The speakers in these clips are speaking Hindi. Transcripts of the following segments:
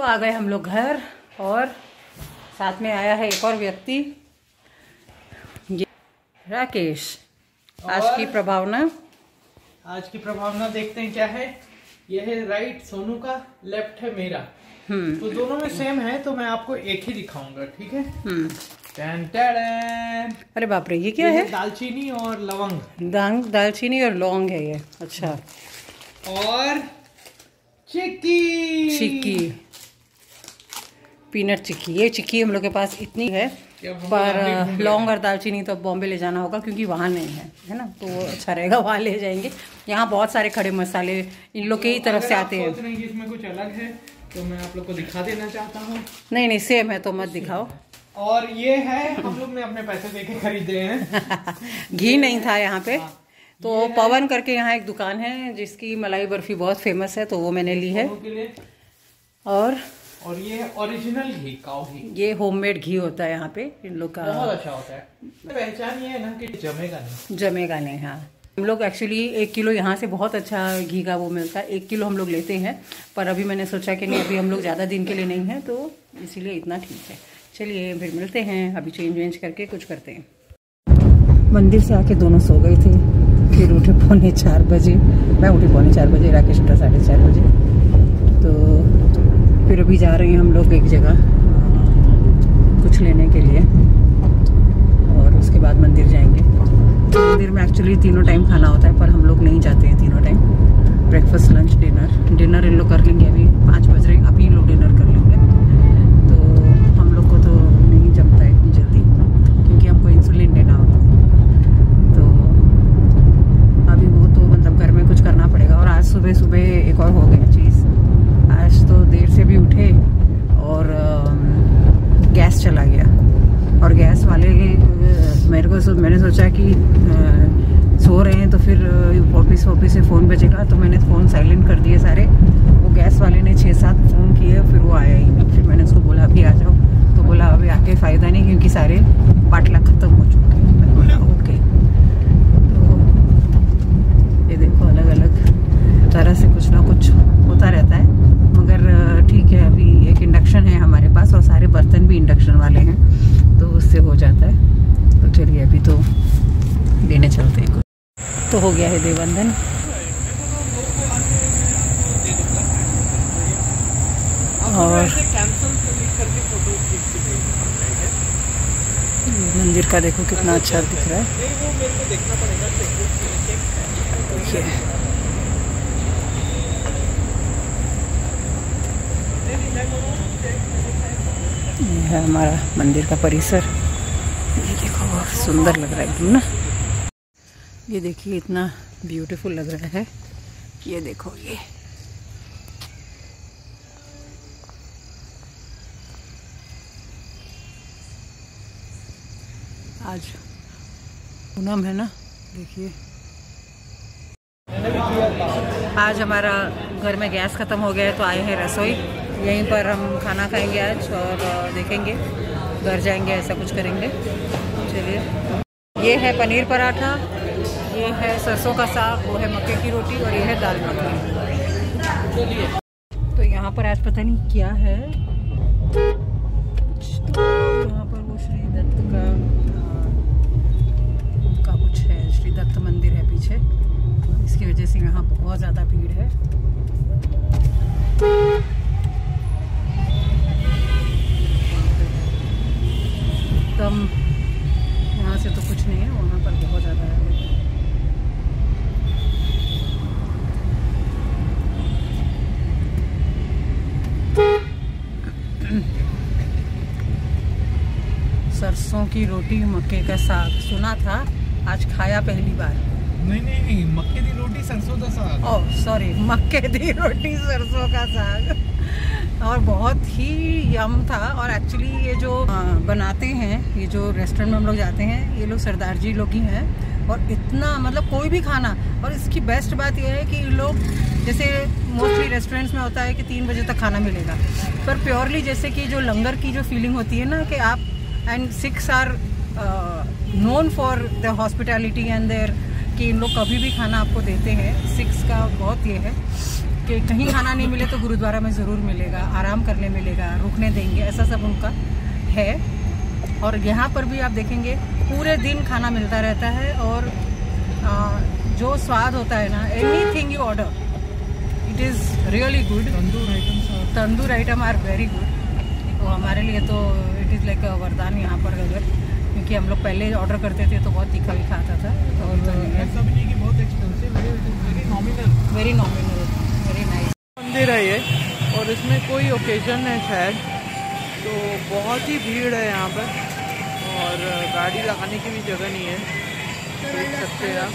तो आ गए हम लोग घर और साथ में आया है एक और व्यक्ति। ये राकेश आज की प्रभावना? आज की प्रभावना देखते हैं क्या है। यह है राइट सोनू का लेफ़्ट है मेरा। हम्म। तो दोनों में सेम है तो मैं आपको एक ही दिखाऊँगा ठीक है? हम्म। टन टन। अरे बाप रे ये क्या ये है दालचीनी और लवंग। दांग दालचीनी और लौंग है ये अच्छा। और चिक्की। चिक्की। पीनट चिक्की। ये चिक्की हम लोग के पास इतनी है पर लौंग और दालचीनी तो बॉम्बे ले जाना होगा क्योंकि वहाँ नहीं है है ना? तो वो अच्छा रहेगा वहाँ ले जाएँगे। यहाँ बहुत सारे खड़े मसाले इन लोग के ही तरफ़ से आते हैं। हैं इसमें कुछ अलग है तो मैं आप लोग को दिखा देना चाहता हूँ। नहीं नहीं सेम है तो मत दिखाओ। और ये है हम लोग ने अपने पैसे देके खरीदे हैं। घी नहीं था यहाँ पे। तो पवन करके यहाँ एक दुकान है जिसकी मलाई बर्फ़ी बहुत फ़ेमस है तो वो मैंने ली है। और और ये ओरिजिनल घी काऊ घी। ये होममेड घी होता है यहाँ पे इन लोग का बहुत अच्छा होता है। पहचान ये है ना कि जमेगा नहीं। जमेगा नहीं हाँ। हम लोग एक्चुअली एक किलो यहाँ से बहुत अच्छा घी का वो मिलता है। एक किलो हम लोग लेते हैं पर अभी मैंने सोचा कि नहीं अभी हम लोग ज़्यादा दिन के लिए नहीं है तो इसीलिए इतना ठीक है। चलिए फिर मिलते हैं। अभी चेंज वेंज करके कुछ करते हैं। मंदिर से आके दोनों सो गए थे। फिर उठे पौने चार बजे। मैं उठी पौने चार बजे राकेश उठा साढ़े चार बजे। तो फिर अभी जा रहे हैं हम लोग एक जगह कुछ लेने के लिए। और उसके बाद मंदिर जाएँगे। मंदिर में एक्चुअली तीनों टाइम खाना होता है, पर हम लोग नहीं जाते हैं तीनों time breakfast lunch dinner dinner इन लोग कर लेंगे अभी, पाँच बज रहे अभी इन लोग डिनर कर लेंगे तो हम लोग को तो नहीं जमता है इतनी जल्दी क्योंकि हमको इंसुलिन लेना होता है तो अभी वो तो मतलब घर में कुछ करना पड़ेगा और आज सुबह सुबह एक और हो गया चीज़ आज तो देर से भी उठे और अम, गैस चला गया और गैस वाले अ, मेरे को सो, मैंने सोचा कि सो रहे हैं तो फिर ऑफ़िस ऑफ़िस से फ़ोन बजेगा। तो मैंने फ़ोन साइलेंट कर दिए सारे। वो गैस वाले ने छः सात फ़ोन किए, फिर वो आया ही फिर मैंने उसको बोला, अभी आ जाओ। तो बोला, अभी आके फ़ायदा नहीं, क्योंकि सारे बाटला ख़त्म हो चुके हैं मैंने बोला ओके तो ये देखो अलग अलग तरह से कुछ ना कुछ होता रहता है मगर अ, ठीक है अभी एक इंडक्शन है हमारे पास और सारे बर्तन भी इंडक्शन वाले हैं तो उससे हो जाता है तो चलिए अभी तो लेने चलते हैं तो हो गया है देवबंधन। और मंदिर का देखो कितना अच्छा दिख रहा है। देखिए ये है हमारा मंदिर का परिसर। ये देखो सुंदर लग रहा है एकदम ना। ये देखिए, इतना ब्यूटीफुल लग रहा है। ये देखो ये। आज पूनम है ना, देखिए। आज हमारा घर में गैस ख़त्म हो गया है तो आए हैं रसोई। यहीं पर हम खाना खाएँगे आज और देखेंगे। घर जाएँगे, ऐसा कुछ करेंगे। चलिए। ये है पनीर पराठा। ये है सरसों का साग वो है मक्के की रोटी और ये है दाल मखनी। तो यहाँ पर आज पता नहीं क्या है। तो यहाँ पर वो श्री दत्त का का कुछ है। श्री दत्त मंदिर है पीछे। इसकी वजह से यहाँ बहुत ज़्यादा भीड़ है एकदम यहाँ से तो कुछ नहीं है वहाँ पर बहुत ज़्यादा है सरसों की रोटी मक्के का साग। सुना था आज खाया पहली बार। नहीं नहीं नहीं मक्के दी रोटी सरसों का साग। ओह सॉरी मक्के दी रोटी सरसों का साग। और बहुत ही यम था। और एक्चुअली ये जो बनाते हैं ये जो रेस्टोरेंट में हम लोग जाते हैं ये लोग सरदार जी लोग ही हैं। और इतना मतलब कोई भी खाना। और इसकी बेस्ट बात यह है कि लोग जैसे मोस्टली रेस्टोरेंट्स में होता है कि तीन बजे तक खाना मिलेगा। पर प्योरली जैसे कि जो लंगर की जो फीलिंग होती है ना कि आप and Sikhs are known for the hospitality and there कि इन लोग कभी भी खाना आपको देते हैं। सिक्स का बहुत ये है कि कहीं खाना नहीं मिले तो गुरुद्वारा में ज़रूर मिलेगा आराम करने मिलेगा रुकने देंगे ऐसा सब उनका है। और यहाँ पर भी आप देखेंगे पूरे दिन खाना मिलता रहता है और आ, जो स्वाद होता है ना anything you order it is really good tandoor items tandoor item are very good तो हमारे लिए तो इट इज़ लाइक वरदान यहाँ पर अगर क्योंकि हम लोग पहले ऑर्डर करते थे तो बहुत तीखा भी खाता था और वेरी नॉमिनल वेरी नाइस मंदिर है ये और इसमें कोई ओकेजन है शायद तो बहुत ही भीड़ है यहाँ पर और गाड़ी लगाने की भी जगह नहीं है देख सकते हैं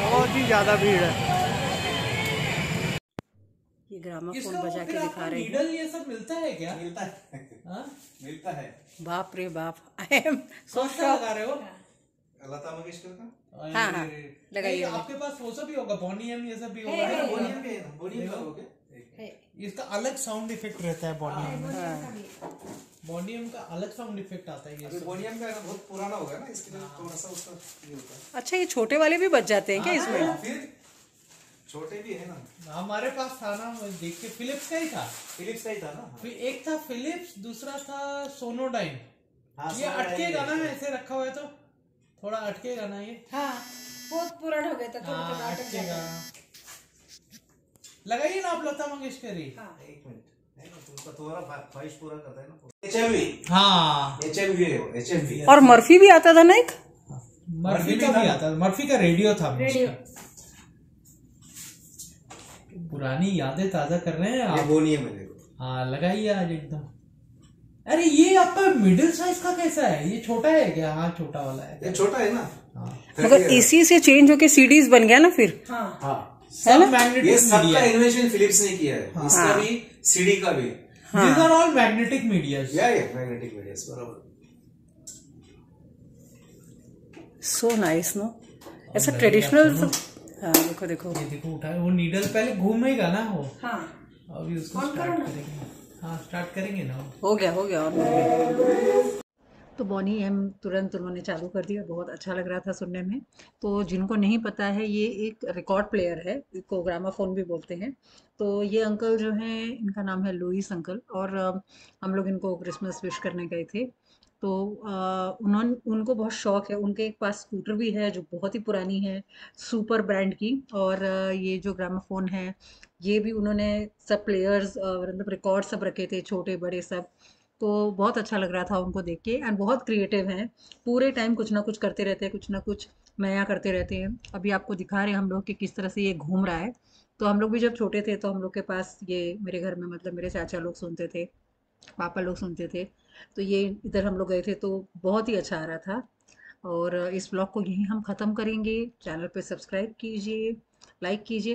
बहुत ही ज़्यादा भीड़ है। ग्रामाफोन बजा के दिखा रहे हैं। ये सब मिलता है क्या? मिलता है। हाँ? मिलता है। बाप रे बाप। आई एम सो लगा रहे हो? लता मंगेशकर का? हाँ हाँ लगाइए आपके पास वो सब भी होगा बॉनी एम ये सब भी होगा। बोनियम भी है ना बोनियम का इसका अलग साउंड इफ़ेक्ट रहता है बॉनी में। बॉनी एम का अलग साउंड इफ़ेक्ट आता है ये बोनियम का बहुत पुराना हो गया ना इसके लिए थोड़ा सा उसका ये होता है। अच्छा ये छोटे वाले भी बच जाते हैं क्या इसमें? फिर छोटे भी है ना। हमारे पास था ना देख के फिलिप्स का ही था। फिलिप्स का ही था ना फिर एक था फिलिप्स दूसरा था सोनोडाइन हाँ, ये अटकेगा ना ऐसे रखा हुआ है तो थोड़ा अटकेगा ना ये। हाँ बहुत पुराना हो गया था हाँ अटकेगा लगाइए ना आप लता मंगेशकर। ही। एक मिनट। है थोड़ा पूरा करता है हाँ। है और मर्फी भी आता था ना एक? मर्फी का भी आता था। मर्फी का रेडियो था। रेडियो पुरानी यादें ताज़ा कर रहे हैं ये आप? बोनियम है देखो हाँ लगाइए आज एकदम। अरे ये आपका मिडिल साइज़ का कैसा है? ये छोटा है क्या? हाँ छोटा वाला है। ये छोटा है ना? हाँ। मगर इसी से चेंज होके सीडीज बन गया ना फिर? हाँ। सब ये सबका मीडिया इन्वेंशन फिलिप्स ने किया है। इसका भी सीडी का भी। These are all magnetic medias या या मैग्नेटिक मीडिया बराबर। सो नाइस नो ऐसा ट्रेडिशनल हाँ देखो देखो। ये देखो उठाए वो नीडल पहले घूमेगा ना वो? हाँ। अभी उसको स्टार्ट करेंगे। हाँ स्टार्ट करेंगे ना हो गया हो गया और तो बॉनी एम तुरंत उन्होंने चालू कर दिया। बहुत अच्छा लग रहा था सुनने में। तो जिनको नहीं पता है ये एक रिकॉर्ड प्लेयर है। इसको ग्रामाफोन भी बोलते हैं। तो ये अंकल जो हैं इनका नाम है लुइस अंकल और हम लोग इनको क्रिसमस विश करने गए थे। तो उन्होंने उनको बहुत शौक है। उनके एक पास स्कूटर भी है, जो बहुत ही पुरानी है, सुपर ब्रांड की। और ये जो ग्रामाफोन है, ये भी उन्होंने सब प्लेयर्स मतलब रिकॉर्ड सब रखे थे, छोटे, बड़े सब। तो बहुत अच्छा लग रहा था उनको देख के। एंड बहुत क्रिएटिव हैं। पूरे टाइम कुछ ना कुछ करते रहते हैं, कुछ ना कुछ नया करते रहते हैं। अभी आपको दिखा रहे हैं हम लोग कि किस तरह से ये घूम रहा है। तो हम लोग भी जब छोटे थे तो हम लोग के पास ये मेरे घर में मतलब मेरे चाचा लोग सुनते थे। पापा लोग सुनते थे। तो ये इधर हम लोग गए थे तो बहुत ही अच्छा आ रहा था। और इस ब्लॉग को यहीं हम ख़त्म करेंगे। चैनल पे सब्सक्राइब कीजिए, लाइक कीजिए